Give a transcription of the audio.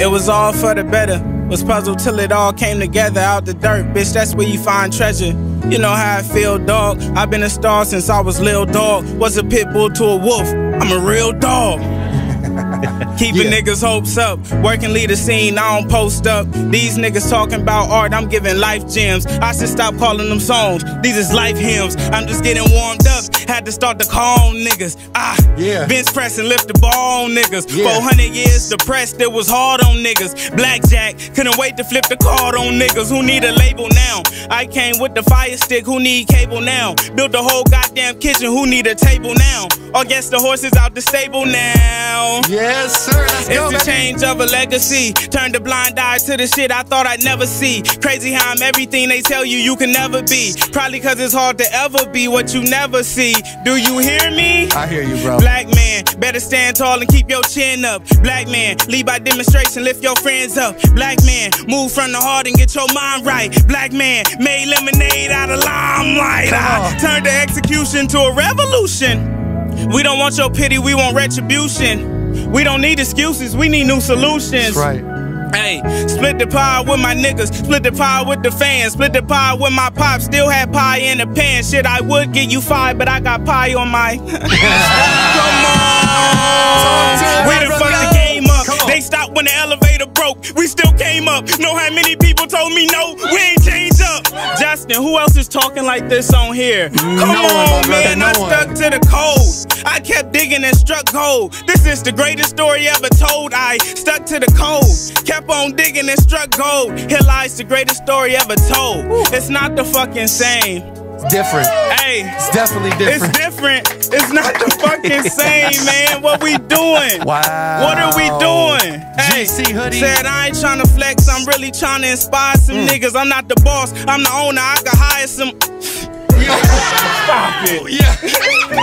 It was all for the better. Was puzzled till it all came together out the dirt. Bitch, that's where you find treasure. You know how I feel, dog. I've been a star since I was lil dog. Was a pit bull to a wolf. I'm a real dog. Keeping Yeah. niggas' hopes up. Working lead a scene, I don't post up. These niggas talking about art, I'm giving life gems. I should stop calling them songs. These is life hymns. I'm just getting warmed up. Had to start to call niggas. Ah, Yeah. bench press and lift the ball on niggas. Yeah. 400 years depressed, it was hard on niggas. Blackjack, couldn't wait to flip the card on niggas. Who need a label now? I came with the fire stick, who need cable now? Built the whole goddamn kitchen, who need a table now? Or guess the horses out the stable now. Yes, sir. Let's go, It's the baby. change of a legacy. Turned a blind eye to the shit I thought I'd never see. Crazy how I'm everything they tell you you can never be. Probably cause it's hard to ever be what you never see. Do you hear me? I hear you, bro. Black man, better stand tall and keep your chin up. Black man, lead by demonstration, lift your friends up. Black man, move from the heart and get your mind right. Black man, made lemonade out of limelight. I ah, turned the execution to a revolution. We don't want your pity, we want retribution. We don't need excuses, we need new solutions. That's right. Hey, split the pie with my niggas, split the pie with the fans, split the pie with my pops. Still had pie in the pan. Shit, I would give you five, but I got pie on my. Come on, we done fucked the game up. They stopped when the elevator broke. We still came up. Know how many people told me no? We ain't changed up. Justin, who else is talking like this on here? Come No one, on, brother, man. no I one. stuck to the code. I kept digging and struck gold. This is the greatest story ever told. I stuck to the code. Kept on digging and struck gold. Here lies the greatest story ever told. It's not the fucking same. It's different. Hey. It's definitely different. It's different. different. It's not the fucking same, man. What we doing? Wow. What are we doing? Hey, GC hoodie. Said I ain't trying to flex. I'm really trying to inspire some Mm. niggas. I'm not the boss. I'm the owner. I can hire some. Yeah.